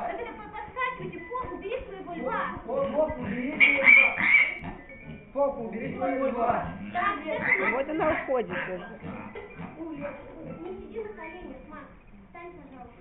давай. Вот это по- подскакивайте, фок, своего льва. Фок, фок, своего льва. Фок, убери своего льва. Так, это Вот она уходит. Не сиди на коленях, Макс. Встань, пожалуйста.